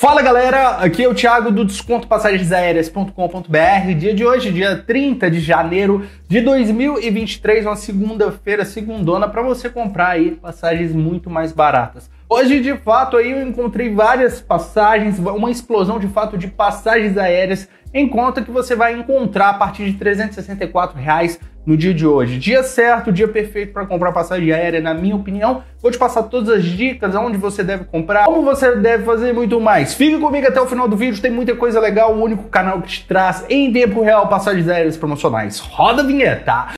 Fala galera, aqui é o Thiago do Desconto Passagens. Dia de hoje, dia 30 de janeiro de 2023, uma segunda-feira, segundona, para você comprar aí passagens muito mais baratas. Hoje, de fato, aí eu encontrei várias passagens, uma explosão de fato de passagens aéreas em conta que você vai encontrar a partir de 364 reais no dia de hoje. Dia certo, dia perfeito para comprar passagem aérea, na minha opinião. Vou te passar todas as dicas, aonde você deve comprar, como você deve fazer muito mais. Fique comigo até o final do vídeo, tem muita coisa legal, o único canal que te traz em tempo real passagens aéreas promocionais. Roda a vinheta!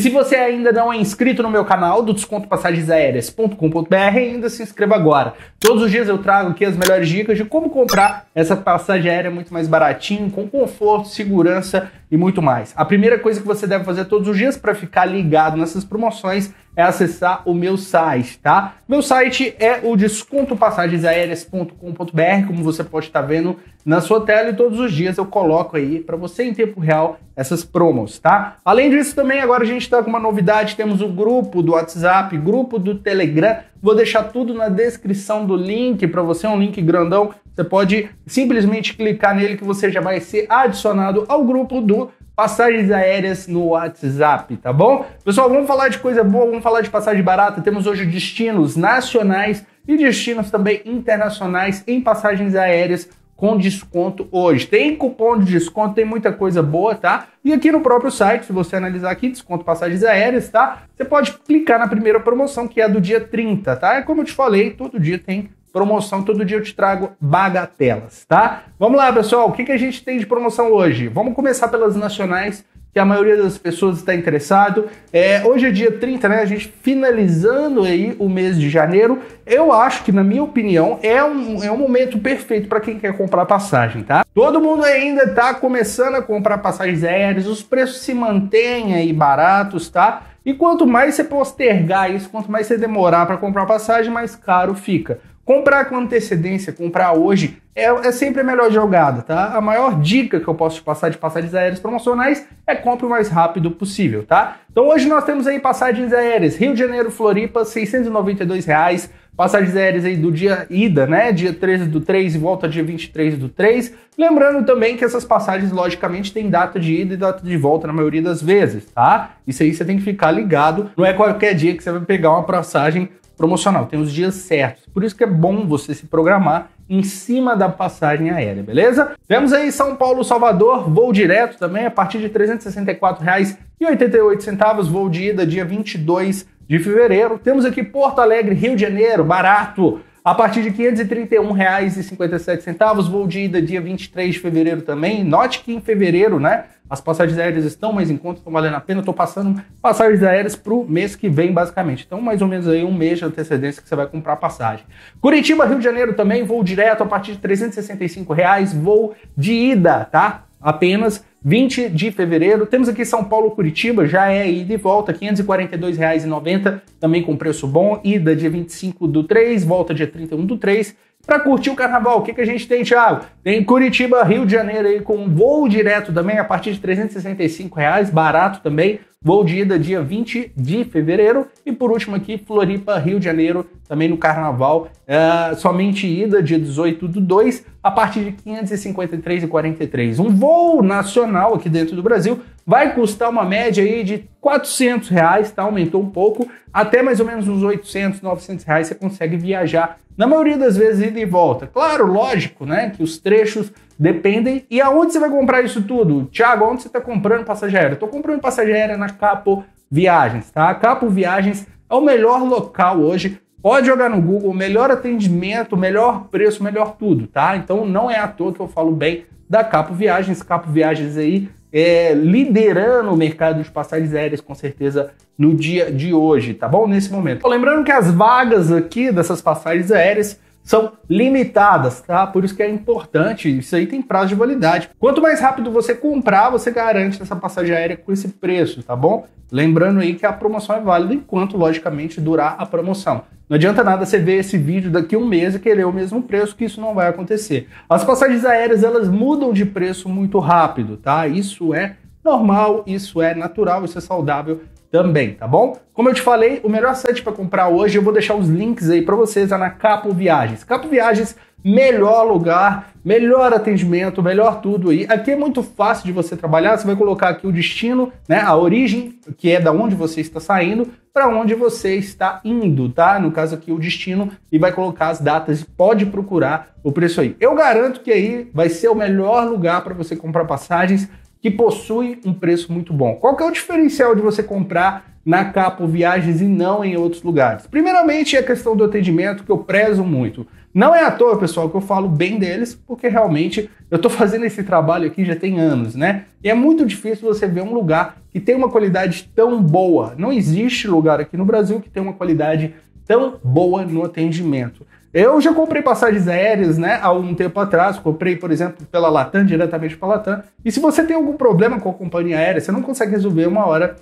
Se você ainda não é inscrito no meu canal do Desconto Passagens Aéreas.com.br, ainda se inscreva agora. Todos os dias eu trago aqui as melhores dicas de como comprar essa passagem aérea muito mais baratinho, com conforto, segurança e muito mais. A primeira coisa que você deve fazer todos os dias para ficar ligado nessas promoções é acessar o meu site, tá? Meu site é o descontopassagensaéreas.com.br, como você pode estar vendo na sua tela e todos os dias eu coloco aí para você em tempo real essas promos, tá? Além disso também agora a gente está com uma novidade, temos o grupo do WhatsApp, grupo do Telegram. Vou deixar tudo na descrição do link para você, é um link grandão. Você pode simplesmente clicar nele que você já vai ser adicionado ao grupo do passagens aéreas no WhatsApp, tá bom? Pessoal, vamos falar de coisa boa, vamos falar de passagem barata. Temos hoje destinos nacionais e destinos também internacionais em passagens aéreas com desconto hoje. Tem cupom de desconto, tem muita coisa boa, tá? E aqui no próprio site, se você analisar aqui, desconto passagens aéreas, tá? Você pode clicar na primeira promoção, que é do dia 30, tá? É como eu te falei, todo dia tem promoção, todo dia eu te trago bagatelas, tá? Vamos lá, pessoal, o que, que a gente tem de promoção hoje? Vamos começar pelas nacionais, que a maioria das pessoas está interessado. É, hoje é dia 30, né? A gente finalizando aí o mês de janeiro. Eu acho que, na minha opinião, é um, é um momento perfeito para quem quer comprar passagem, tá? Todo mundo ainda está começando a comprar passagens aéreas, os preços se mantêm aí baratos, tá? E quanto mais você postergar isso, quanto mais você demorar para comprar passagem, mais caro fica. Comprar com antecedência, comprar hoje, é, é, sempre a melhor jogada, tá? A maior dica que eu posso te passar de passagens aéreas promocionais é compre o mais rápido possível, tá? Então hoje nós temos aí passagens aéreas Rio de Janeiro, Floripa, 692 reais. Passagens aéreas aí do dia ida, né? Dia 13 do 3 e volta dia 23 do 3. Lembrando também que essas passagens, logicamente, têm data de ida e data de volta na maioria das vezes, tá? Isso aí você tem que ficar ligado. Não é qualquer dia que você vai pegar uma passagem promocional, tem os dias certos. Por isso que é bom você se programar em cima da passagem aérea, beleza? Temos aí São Paulo, Salvador, voo direto também a partir de R$ 364,88, voo de ida dia 22 de fevereiro. Temos aqui Porto Alegre, Rio de Janeiro, barato, a partir de R$ 531,57, voo de ida dia 23 de fevereiro também. Note que em fevereiro, né, as passagens aéreas estão mais em conta, estão valendo a pena. Estou passando passagens aéreas para o mês que vem, basicamente. Então, mais ou menos aí um mês de antecedência que você vai comprar passagem. Curitiba, Rio de Janeiro também, voo direto a partir de 365 reais, voo de ida, tá? Apenas 20 de fevereiro. Temos aqui São Paulo, Curitiba, já é ida e volta, R$ 542,90, também com preço bom. Ida dia 25 do 3, volta dia 31 do 3. Para curtir o carnaval, o que, que a gente tem, Thiago? Tem Curitiba, Rio de Janeiro aí com voo direto também a partir de 365 reais, barato também. Voo de ida dia 20 de fevereiro. E por último aqui, Floripa, Rio de Janeiro, também no carnaval. Uh, somente ida dia 18 do 2, a partir de R$ 553,43. Um voo nacional aqui dentro do Brasil vai custar uma média aí de 400 reais, tá? Aumentou um pouco, até mais ou menos uns 800, 900 reais você consegue viajar, na maioria das vezes, ida e volta. Claro, lógico, né, que os trechos dependem. E aonde você vai comprar isso tudo? Tiago, onde você está comprando passagem aérea? Estou comprando passagem aérea na Capo Viagens, tá? Capo Viagens é o melhor local hoje Pode jogar no Google, melhor atendimento, melhor preço, melhor tudo, tá? Então não é à toa que eu falo bem da Capo Viagens. Capo Viagens aí é, liderando o mercado de passagens aéreas, com certeza, no dia de hoje, tá bom? Nesse momento. Lembrando que as vagas aqui dessas passagens aéreas são limitadas, tá? Por isso que é importante, isso aí tem prazo de validade. Quanto mais rápido você comprar, você garante essa passagem aérea com esse preço, tá bom? Lembrando aí que a promoção é válida enquanto, logicamente, durar a promoção. Não adianta nada você ver esse vídeo daqui um mês e querer o mesmo preço, que isso não vai acontecer. As passagens aéreas, elas mudam de preço muito rápido, tá? Isso é normal, isso é natural, isso é saudável também, tá bom? Como eu te falei, o melhor site para comprar hoje, eu vou deixar os links aí para vocês, é na Capo Viagens. Capo Viagens, melhor lugar, melhor atendimento, melhor tudo aí. Aqui é muito fácil de você trabalhar, você vai colocar aqui o destino, né, a origem, que é da onde você está saindo, para onde você está indo, tá? No caso aqui o destino e vai colocar as datas e pode procurar o preço aí. Eu garanto que aí vai ser o melhor lugar para você comprar passagens que possui um preço muito bom. Qual que é o diferencial de você comprar na Capo Viagens e não em outros lugares? Primeiramente, é a questão do atendimento que eu prezo muito. Não é à toa, pessoal, que eu falo bem deles, porque realmente eu estou fazendo esse trabalho aqui já tem anos, né? E é muito difícil você ver um lugar que tem uma qualidade tão boa. Não existe lugar aqui no Brasil que tenha uma qualidade tão boa no atendimento. Eu já comprei passagens aéreas, né, há um tempo atrás, comprei, por exemplo, pela Latam, diretamente pela Latam. E se você tem algum problema com a companhia aérea, você não consegue resolver uma hora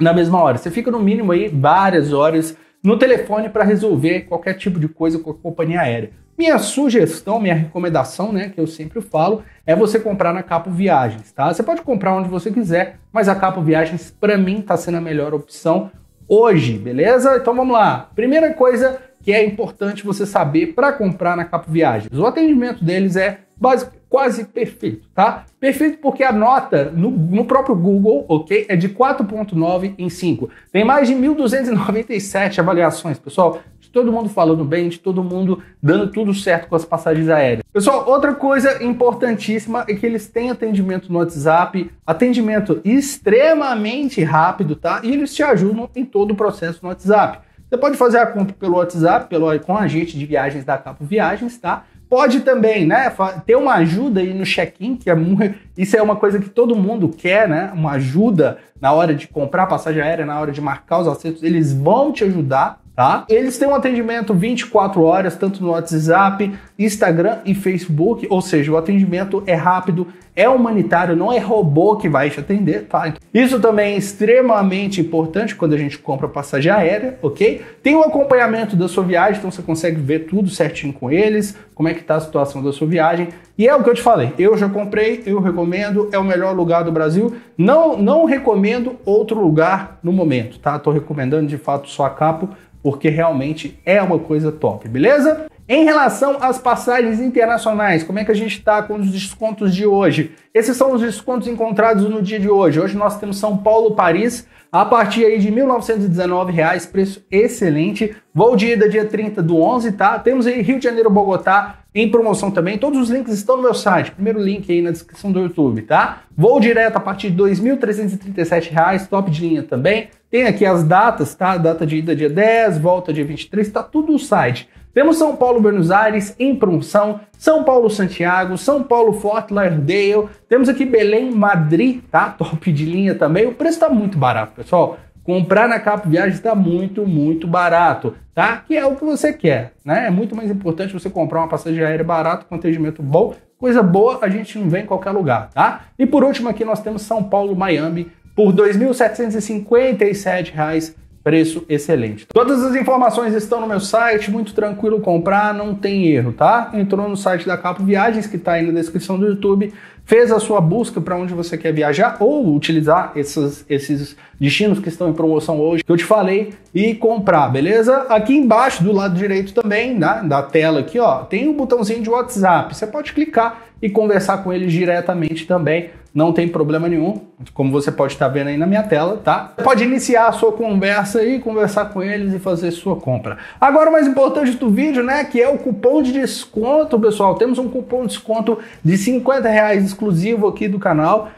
na mesma hora. Você fica no mínimo aí várias horas no telefone para resolver qualquer tipo de coisa com a companhia aérea. Minha sugestão, minha recomendação, né, que eu sempre falo, é você comprar na Capo Viagens, tá? Você pode comprar onde você quiser, mas a Capo Viagens para mim está sendo a melhor opção hoje, beleza? Então vamos lá. Primeira coisa que é importante você saber para comprar na Capo Viagens. O atendimento deles é básico, quase perfeito, tá? Perfeito porque a nota no, no próprio Google, ok, é de 4.9 em 5. Tem mais de 1.297 avaliações, pessoal. De todo mundo falando bem, de todo mundo dando tudo certo com as passagens aéreas. Pessoal, outra coisa importantíssima é que eles têm atendimento no WhatsApp, atendimento extremamente rápido, tá? E eles te ajudam em todo o processo no WhatsApp. Você pode fazer a compra pelo WhatsApp, pelo, com a agente de viagens da Capo Viagens, tá? Pode também, né, ter uma ajuda aí no check-in, que é muito, isso é uma coisa que todo mundo quer, né? Uma ajuda na hora de comprar passagem aérea, na hora de marcar os acertos, eles vão te ajudar, tá? Eles têm um atendimento 24 horas, tanto no WhatsApp, Instagram e Facebook, ou seja, o atendimento é rápido, é humanitário, não é robô que vai te atender, tá? Isso também é extremamente importante quando a gente compra passagem aérea, ok? Tem o acompanhamento da sua viagem, então você consegue ver tudo certinho com eles, como é que tá a situação da sua viagem. E é o que eu te falei, eu já comprei, eu recomendo, é o melhor lugar do Brasil. Não, não recomendo outro lugar no momento, tá? Tô recomendando de fato só a Capo, porque realmente é uma coisa top, beleza? Em relação às passagens internacionais, como é que a gente está com os descontos de hoje? Esses são os descontos encontrados no dia de hoje. Hoje nós temos São Paulo-Paris a partir aí de R$ 1.919, preço excelente. Voo de ida dia 30 do 11, tá? Temos aí Rio de Janeiro-Bogotá em promoção também. Todos os links estão no meu site. Primeiro link aí na descrição do YouTube, tá? Voo direto a partir de R$ 2.337, top de linha também. Tem aqui as datas, tá? Data de ida dia 10, volta dia 23, tá tudo no site. Temos São Paulo, Buenos Aires em promoção, São Paulo, Santiago, São Paulo, Fort Lauderdale. Temos aqui Belém, Madrid, tá? Top de linha também. O preço está muito barato, pessoal. Comprar na Capo Viagens está muito, muito barato, tá? Que é o que você quer, né? É muito mais importante você comprar uma passagem aérea barata com atendimento bom. Coisa boa a gente não vê em qualquer lugar, tá? E por último aqui nós temos São Paulo, Miami por R$ 2.757 preço excelente. Todas as informações estão no meu site, muito tranquilo comprar, não tem erro, tá? Entrou no site da Capo Viagens, que está aí na descrição do YouTube, fez a sua busca para onde você quer viajar ou utilizar esses, esses destinos que estão em promoção hoje, que eu te falei, e comprar, beleza? Aqui embaixo, do lado direito também, né, da tela aqui, ó, tem um botãozinho de WhatsApp. Você pode clicar e conversar com eles diretamente também não tem problema nenhum, como você pode estar vendo aí na minha tela, tá? Pode iniciar a sua conversa e conversar com eles e fazer sua compra. Agora o mais importante do vídeo, né, que é o cupom de desconto, pessoal. Temos um cupom de desconto de 50 reais exclusivo aqui do canal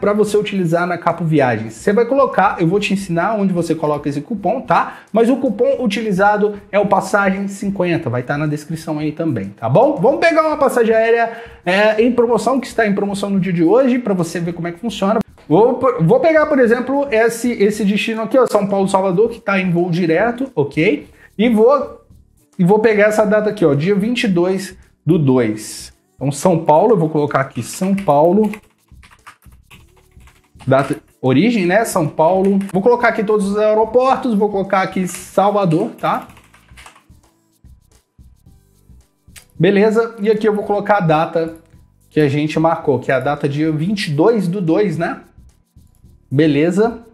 para você utilizar na Capo Viagens. Você vai colocar, eu vou te ensinar onde você coloca esse cupom, tá? Mas o cupom utilizado é o passagem 50, vai estar tá na descrição aí também, tá bom? Vamos pegar uma passagem aérea é, em promoção, que está em promoção no dia de hoje, para você ver como é que funciona. Vou, vou pegar, por exemplo, esse, esse destino aqui, ó, São Paulo Salvador, que está em voo direto, ok? E vou, e vou pegar essa data aqui, ó, dia 22 do 2. Então, São Paulo, eu vou colocar aqui São Paulo Data, origem, né? São Paulo. Vou colocar aqui todos os aeroportos, vou colocar aqui Salvador, tá? Beleza, e aqui eu vou colocar a data que a gente marcou, que é a data dia 22 do 2, né? Beleza.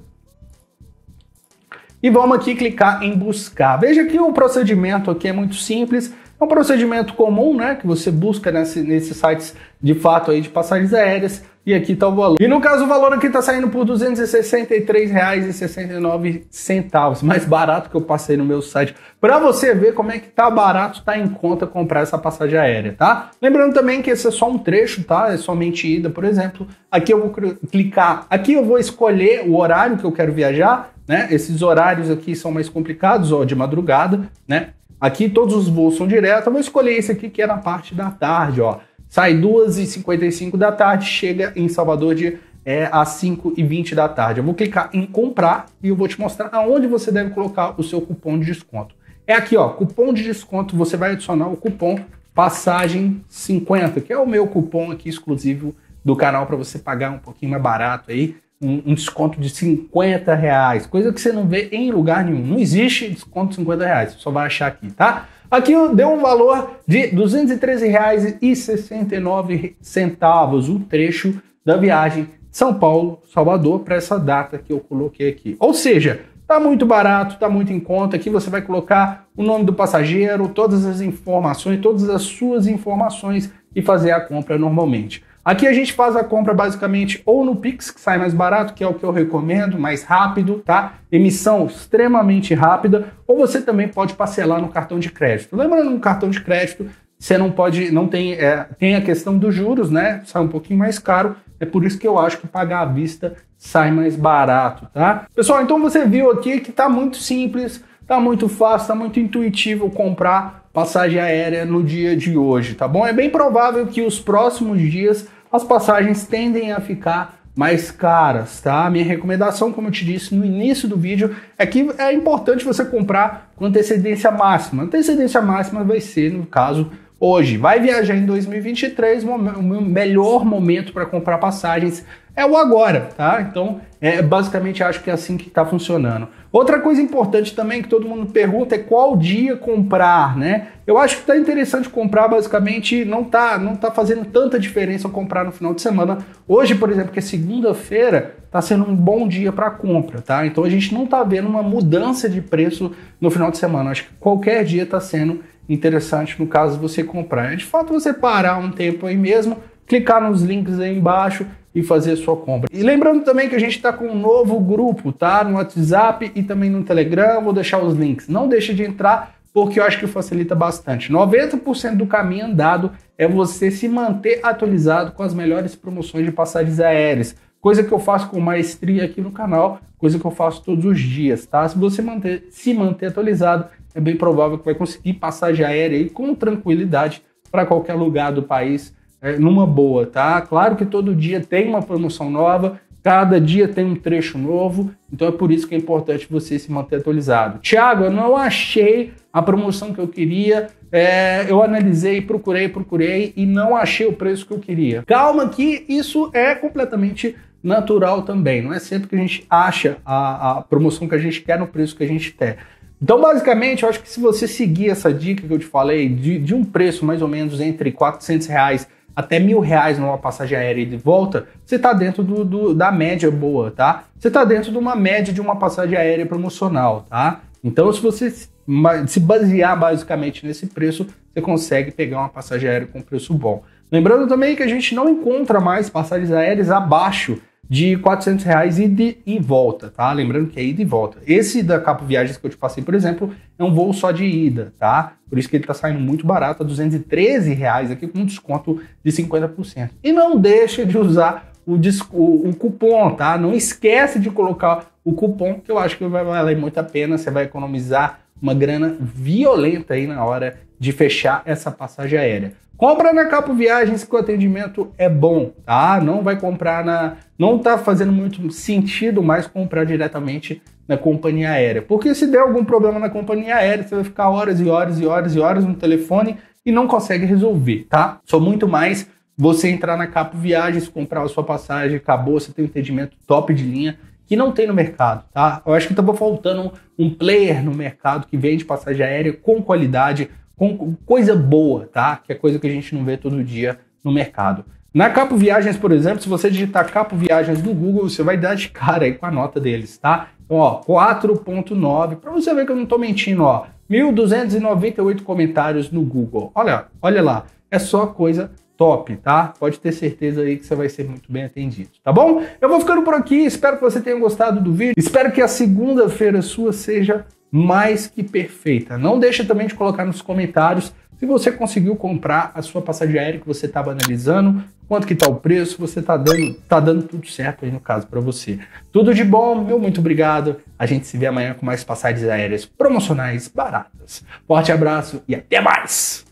e vamos aqui clicar em buscar. Veja que o procedimento aqui é muito simples, é um procedimento comum, né, que você busca nesse, nesses sites de fato aí de passagens aéreas e aqui está o valor. E no caso o valor aqui está saindo por R$ 263,69, mais barato que eu passei no meu site, para você ver como é que tá barato, tá em conta comprar essa passagem aérea, tá? Lembrando também que esse é só um trecho, tá? É somente ida, por exemplo. Aqui eu vou clicar, aqui eu vou escolher o horário que eu quero viajar, né? Esses horários aqui são mais complicados, ó, de madrugada, né? Aqui todos os voos são direto. Eu vou escolher esse aqui que é na parte da tarde, ó. Sai 2h55 da tarde, chega em Salvador de é, às 5h20 da tarde. Eu vou clicar em comprar e eu vou te mostrar aonde você deve colocar o seu cupom de desconto. É aqui, ó, cupom de desconto, você vai adicionar o cupom passagem 50, que é o meu cupom aqui exclusivo do canal para você pagar um pouquinho mais barato aí um, um, desconto de 50 reais, coisa que você não vê em lugar nenhum. Não existe desconto de 50 reais, você só vai achar aqui, tá? Aqui deu um valor de R$ 213,69 o trecho da viagem São Paulo-Salvador para essa data que eu coloquei aqui. Ou seja, tá muito barato, tá muito em conta. Aqui você vai colocar o nome do passageiro, todas as informações, todas as suas informações e fazer a compra normalmente. Aqui a gente faz a compra basicamente ou no Pix, que sai mais barato, que é o que eu recomendo, mais rápido, tá? Emissão extremamente rápida, ou você também pode parcelar no cartão de crédito. Lembrando, no cartão de crédito, você não pode, não tem, é, tem a questão dos juros, né? Sai um pouquinho mais caro, é por isso que eu acho que pagar à vista sai mais barato, tá? Pessoal, então você viu aqui que tá muito simples, tá muito fácil, tá muito intuitivo comprar passagem aérea no dia de hoje, tá bom? É bem provável que os próximos dias as passagens tendem a ficar mais caras, tá? Minha recomendação, como eu te disse no início do vídeo, é que é importante você comprar com antecedência máxima. Antecedência máxima vai ser, no caso, hoje. Vai viajar em 2023, o melhor momento para comprar passagens é o agora, tá? Então, é, basicamente acho que é assim que está funcionando. Outra coisa importante também que todo mundo pergunta é qual dia comprar, né? Eu acho que está interessante comprar, basicamente não tá, não tá fazendo tanta diferença comprar no final de semana. Hoje, por exemplo, que é segunda-feira, está sendo um bom dia para compra, tá? Então a gente não está vendo uma mudança de preço no final de semana. Acho que qualquer dia está sendo interessante no caso você comprar. É de fato você parar um tempo aí mesmo, clicar nos links aí embaixo e fazer a sua compra. E lembrando também que a gente está com um novo grupo, tá? No WhatsApp e também no Telegram, vou deixar os links. Não deixe de entrar, porque eu acho que facilita bastante. 90% do caminho andado é você se manter atualizado com as melhores promoções de passagens aéreas. Coisa que eu faço com maestria aqui no canal, coisa que eu faço todos os dias, tá? Se você manter, se manter atualizado, é bem provável que vai conseguir passagem aérea aí com tranquilidade para qualquer lugar do país é, numa boa, tá? Claro que todo dia tem uma promoção nova, cada dia tem um trecho novo, então é por isso que é importante você se manter atualizado. Tiago, eu não achei a promoção que eu queria, é, eu analisei, procurei, procurei e não achei o preço que eu queria. Calma que isso é completamente natural também, não é sempre que a gente acha a, a promoção que a gente quer no preço que a gente quer. Então, basicamente, eu acho que se você seguir essa dica que eu te falei, de, de um preço mais ou menos entre 400 reais até mil reais numa passagem aérea e de volta, você está dentro do, do, da média boa, tá? Você está dentro de uma média de uma passagem aérea promocional, tá? Então, se você se basear basicamente nesse preço, você consegue pegar uma passagem aérea com preço bom. Lembrando também que a gente não encontra mais passagens aéreas abaixo de 400 reais ida e volta, tá? Lembrando que é ida e volta. Esse da Capo Viagens que eu te passei, por exemplo, é um voo só de ida, tá? Por isso que ele tá saindo muito barato, a 213 reais aqui com um desconto de 50%. E não deixa de usar o, o, o cupom, tá? Não esquece de colocar o cupom, que eu acho que vai valer muito a pena, você vai economizar uma grana violenta aí na hora de fechar essa passagem aérea. Compra na Capo Viagens que o atendimento é bom, tá? Não vai comprar na. Não tá fazendo muito sentido mais comprar diretamente na companhia aérea. Porque se der algum problema na companhia aérea, você vai ficar horas e horas e horas e horas no telefone e não consegue resolver, tá? Só muito mais você entrar na Capo Viagens, comprar a sua passagem, acabou, você tem um atendimento top de linha que não tem no mercado, tá? Eu acho que estava faltando um player no mercado que vende passagem aérea com qualidade, com coisa boa, tá? Que é coisa que a gente não vê todo dia no mercado. Na Capo Viagens, por exemplo, se você digitar Capo Viagens no Google, você vai dar de cara aí com a nota deles, tá? Então, ó, 4.9, para você ver que eu não tô mentindo, ó. 1.298 comentários no Google. Olha, olha lá, é só coisa top, tá? Pode ter certeza aí que você vai ser muito bem atendido, tá bom? Eu vou ficando por aqui, espero que você tenha gostado do vídeo, espero que a segunda-feira sua seja mais que perfeita. Não deixa também de colocar nos comentários se você conseguiu comprar a sua passagem aérea que você estava analisando, quanto que está o preço, você está dando, tá dando tudo certo aí no caso para você. Tudo de bom, meu muito obrigado. A gente se vê amanhã com mais passagens aéreas promocionais baratas. Forte abraço e até mais!